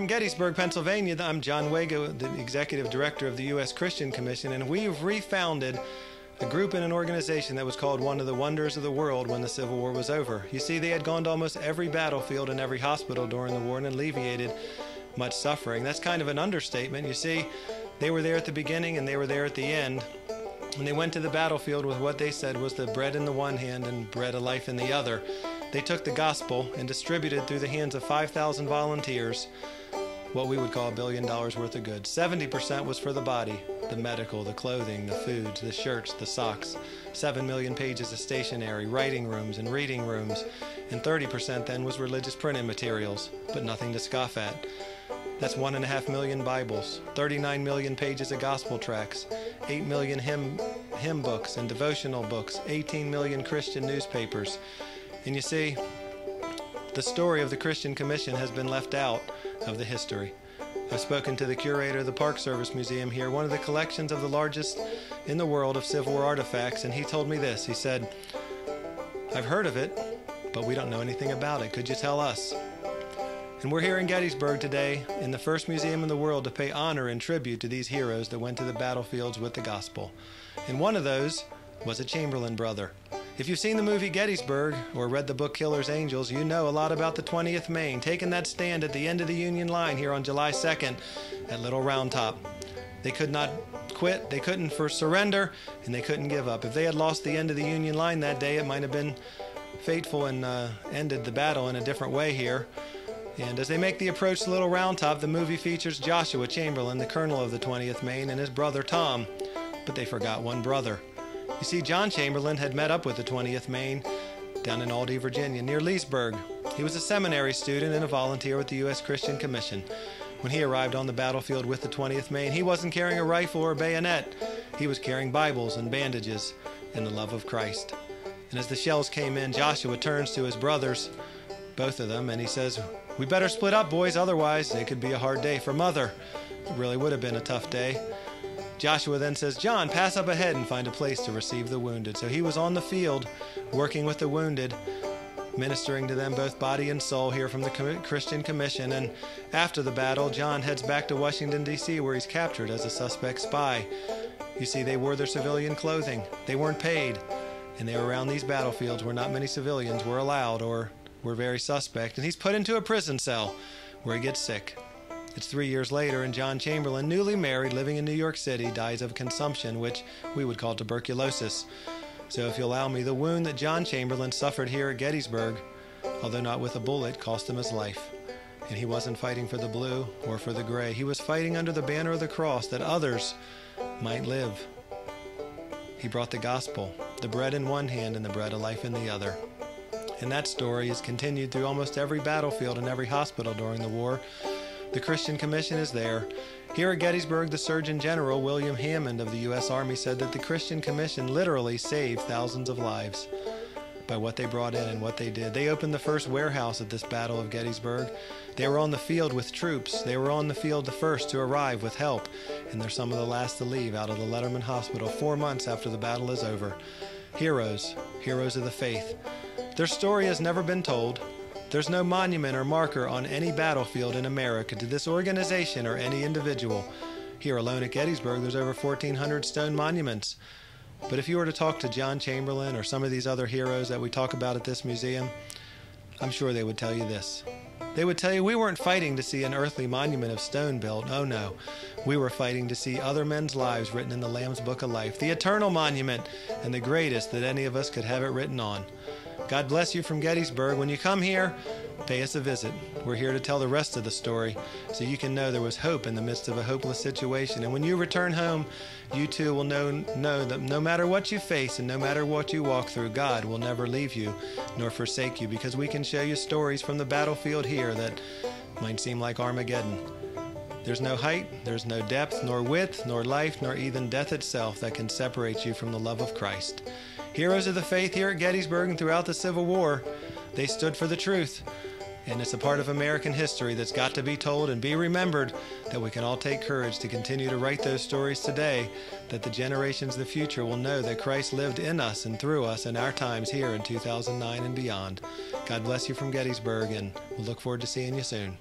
Gettysburg, Pennsylvania. I'm John Wago, the executive director of the U.S. Christian Commission, and we've refounded a group and an organization that was called one of the wonders of the world when the Civil War was over. You see, they had gone to almost every battlefield and every hospital during the war and alleviated much suffering. That's kind of an understatement. You see, they were there at the beginning and they were there at the end. And they went to the battlefield with what they said was the bread in the one hand and bread of life in the other. They took the gospel and distributed through the hands of 5,000 volunteers what we would call a billion dollars worth of goods. 70% was for the body, the medical, the clothing, the foods, the shirts, the socks. 7 million pages of stationery, writing rooms, and reading rooms. And 30% then was religious printing materials, but nothing to scoff at. That's one and a half million Bibles, 39 million pages of gospel tracts, 8 million hymn, hymn books and devotional books, 18 million Christian newspapers. And you see, the story of the Christian Commission has been left out of the history. I've spoken to the curator of the Park Service Museum here, one of the collections of the largest in the world of Civil War artifacts, and he told me this. He said, I've heard of it, but we don't know anything about it. Could you tell us? And we're here in Gettysburg today in the first museum in the world to pay honor and tribute to these heroes that went to the battlefields with the gospel. And one of those was a Chamberlain brother. If you've seen the movie Gettysburg or read the book Killer's Angels, you know a lot about the 20th Maine taking that stand at the end of the Union line here on July 2nd at Little Round Top. They could not quit, they couldn't for surrender, and they couldn't give up. If they had lost the end of the Union line that day, it might have been fateful and uh, ended the battle in a different way here. And as they make the approach to Little Round Top, the movie features Joshua Chamberlain, the colonel of the 20th Maine, and his brother Tom. But they forgot one brother. You see, John Chamberlain had met up with the 20th Maine down in Aldie, Virginia, near Leesburg. He was a seminary student and a volunteer with the U.S. Christian Commission. When he arrived on the battlefield with the 20th Maine, he wasn't carrying a rifle or a bayonet. He was carrying Bibles and bandages and the love of Christ. And as the shells came in, Joshua turns to his brothers, both of them, and he says, we better split up, boys, otherwise it could be a hard day for Mother. It really would have been a tough day. Joshua then says, John, pass up ahead and find a place to receive the wounded. So he was on the field working with the wounded, ministering to them both body and soul here from the Christian Commission. And after the battle, John heads back to Washington, D.C., where he's captured as a suspect spy. You see, they wore their civilian clothing, they weren't paid, and they were around these battlefields where not many civilians were allowed or were very suspect, and he's put into a prison cell where he gets sick. It's three years later, and John Chamberlain, newly married, living in New York City, dies of consumption, which we would call tuberculosis. So, if you allow me, the wound that John Chamberlain suffered here at Gettysburg, although not with a bullet, cost him his life. And he wasn't fighting for the blue or for the gray. He was fighting under the banner of the cross that others might live. He brought the gospel, the bread in one hand and the bread of life in the other. And that story is continued through almost every battlefield and every hospital during the war. The Christian Commission is there. Here at Gettysburg, the Surgeon General William Hammond of the U.S. Army said that the Christian Commission literally saved thousands of lives by what they brought in and what they did. They opened the first warehouse at this Battle of Gettysburg. They were on the field with troops. They were on the field the first to arrive with help, and they're some of the last to leave out of the Letterman Hospital four months after the battle is over. Heroes, heroes of the faith. Their story has never been told. There's no monument or marker on any battlefield in America to this organization or any individual. Here alone at Gettysburg, there's over 1,400 stone monuments. But if you were to talk to John Chamberlain or some of these other heroes that we talk about at this museum, I'm sure they would tell you this. They would tell you we weren't fighting to see an earthly monument of stone built. Oh no. We were fighting to see other men's lives written in the Lamb's Book of Life, the eternal monument, and the greatest that any of us could have it written on. God bless you from Gettysburg. When you come here, pay us a visit. We're here to tell the rest of the story so you can know there was hope in the midst of a hopeless situation. And when you return home, you too will know, know that no matter what you face and no matter what you walk through, God will never leave you nor forsake you because we can show you stories from the battlefield here that might seem like Armageddon. There's no height, there's no depth, nor width, nor life, nor even death itself that can separate you from the love of Christ. Heroes of the faith here at Gettysburg and throughout the Civil War, they stood for the truth. And it's a part of American history that's got to be told and be remembered that we can all take courage to continue to write those stories today, that the generations of the future will know that Christ lived in us and through us in our times here in 2009 and beyond. God bless you from Gettysburg, and we'll look forward to seeing you soon.